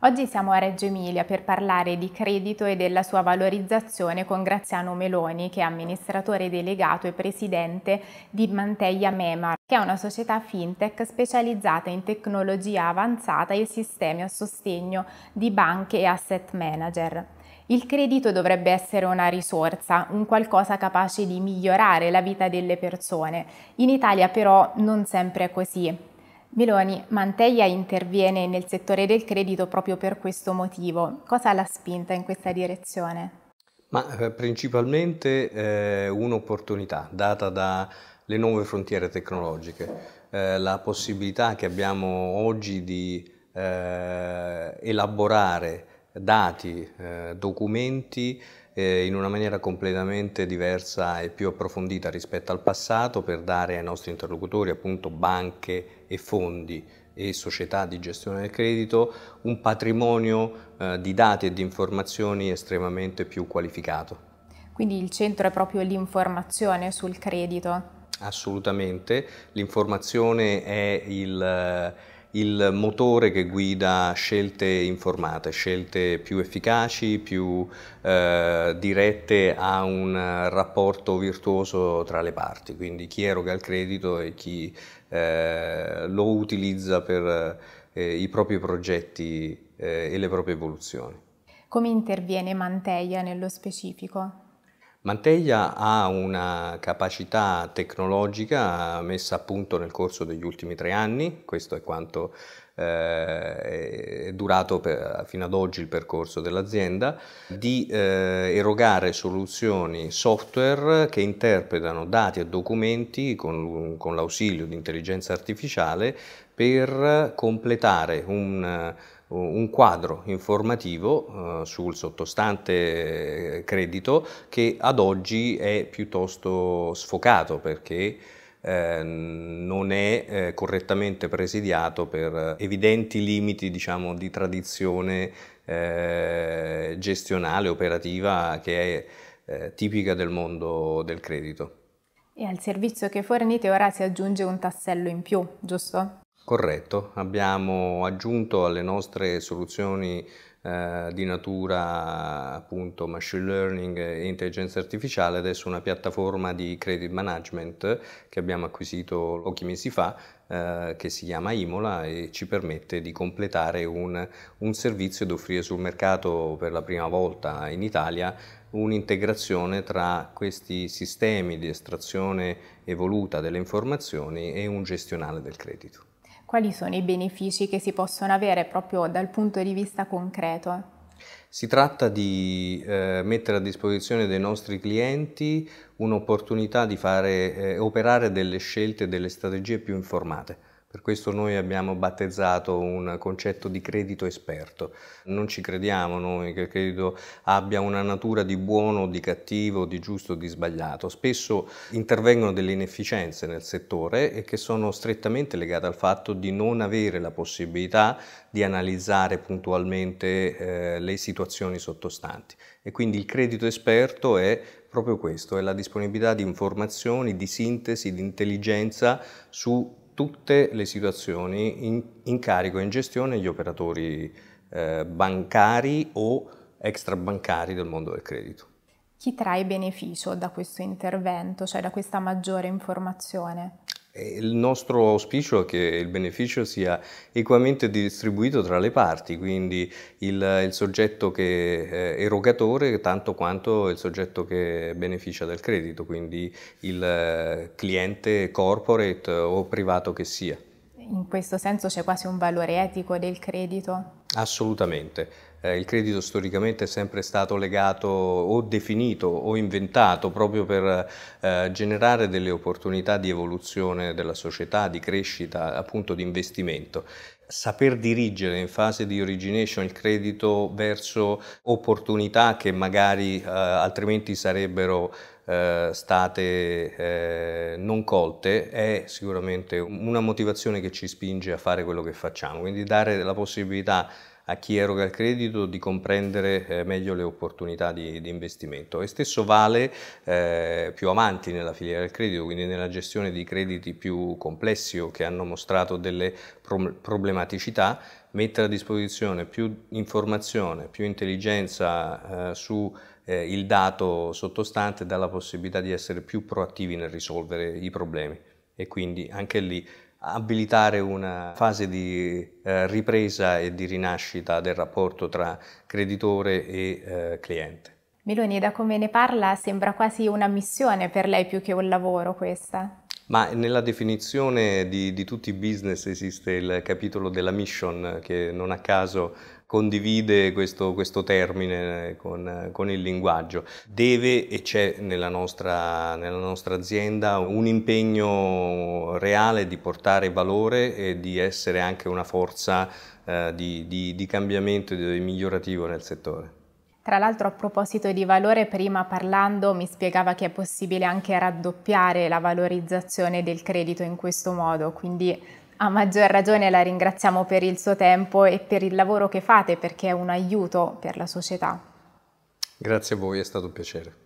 Oggi siamo a Reggio Emilia per parlare di credito e della sua valorizzazione con Graziano Meloni, che è amministratore delegato e presidente di Manteia Memar, che è una società fintech specializzata in tecnologia avanzata e sistemi a sostegno di banche e asset manager. Il credito dovrebbe essere una risorsa, un qualcosa capace di migliorare la vita delle persone. In Italia però non sempre è così. Meloni, Manteia interviene nel settore del credito proprio per questo motivo. Cosa l'ha spinta in questa direzione? Ma eh, principalmente eh, un'opportunità data dalle nuove frontiere tecnologiche, eh, la possibilità che abbiamo oggi di eh, elaborare dati, eh, documenti eh, in una maniera completamente diversa e più approfondita rispetto al passato per dare ai nostri interlocutori, appunto banche e fondi e società di gestione del credito, un patrimonio eh, di dati e di informazioni estremamente più qualificato. Quindi il centro è proprio l'informazione sul credito? Assolutamente, l'informazione è il il motore che guida scelte informate, scelte più efficaci, più eh, dirette a un rapporto virtuoso tra le parti, quindi chi eroga il credito e chi eh, lo utilizza per eh, i propri progetti eh, e le proprie evoluzioni. Come interviene Manteia nello specifico? Manteglia ha una capacità tecnologica messa a punto nel corso degli ultimi tre anni, questo è quanto eh, è durato per, fino ad oggi il percorso dell'azienda, di eh, erogare soluzioni software che interpretano dati e documenti con, con l'ausilio di intelligenza artificiale per completare un un quadro informativo eh, sul sottostante credito che ad oggi è piuttosto sfocato perché eh, non è eh, correttamente presidiato per evidenti limiti diciamo, di tradizione eh, gestionale, operativa che è eh, tipica del mondo del credito. E al servizio che fornite ora si aggiunge un tassello in più, giusto? Corretto, abbiamo aggiunto alle nostre soluzioni eh, di natura appunto machine learning e intelligenza artificiale adesso una piattaforma di credit management che abbiamo acquisito pochi mesi fa eh, che si chiama Imola e ci permette di completare un, un servizio ed offrire sul mercato per la prima volta in Italia un'integrazione tra questi sistemi di estrazione evoluta delle informazioni e un gestionale del credito quali sono i benefici che si possono avere proprio dal punto di vista concreto? Si tratta di eh, mettere a disposizione dei nostri clienti un'opportunità di fare, eh, operare delle scelte, delle strategie più informate per questo noi abbiamo battezzato un concetto di credito esperto. Non ci crediamo noi che il credito abbia una natura di buono, di cattivo, di giusto, di sbagliato. Spesso intervengono delle inefficienze nel settore e che sono strettamente legate al fatto di non avere la possibilità di analizzare puntualmente eh, le situazioni sottostanti. E quindi il credito esperto è proprio questo, è la disponibilità di informazioni, di sintesi, di intelligenza su tutte le situazioni in, in carico e in gestione degli operatori eh, bancari o extrabancari del mondo del credito. Chi trae beneficio da questo intervento, cioè da questa maggiore informazione? Il nostro auspicio è che il beneficio sia equamente distribuito tra le parti, quindi il, il soggetto che è erogatore tanto quanto il soggetto che beneficia del credito, quindi il cliente corporate o privato che sia. In questo senso c'è quasi un valore etico del credito? Assolutamente. Eh, il credito storicamente è sempre stato legato o definito o inventato proprio per eh, generare delle opportunità di evoluzione della società, di crescita, appunto di investimento. Saper dirigere in fase di origination il credito verso opportunità che magari eh, altrimenti sarebbero eh, state eh, non colte è sicuramente una motivazione che ci spinge a fare quello che facciamo, quindi dare la possibilità a chi eroga il credito di comprendere eh, meglio le opportunità di, di, investimento. E stesso vale eh, più avanti nella filiera del credito, quindi nella gestione di crediti più complessi o che hanno mostrato delle problematicità, mettere a disposizione più informazione, più intelligenza eh, su eh, il dato sottostante dà la possibilità di essere più proattivi nel risolvere i problemi e quindi anche lì abilitare una fase di eh, ripresa e di rinascita del rapporto tra creditore e eh, cliente. Meloni, da come ne parla sembra quasi una missione per lei più che un lavoro questa. Ma nella definizione di, di, tutti i business esiste il capitolo della mission che non a caso condivide questo, questo termine con, con, il linguaggio. Deve e c'è nella nostra, nella nostra azienda un impegno reale di portare valore e di essere anche una forza eh, di, di, di cambiamento e di migliorativo nel settore. Tra l'altro a proposito di valore, prima parlando mi spiegava che è possibile anche raddoppiare la valorizzazione del credito in questo modo, quindi a maggior ragione la ringraziamo per il suo tempo e per il lavoro che fate perché è un aiuto per la società. Grazie a voi, è stato un piacere.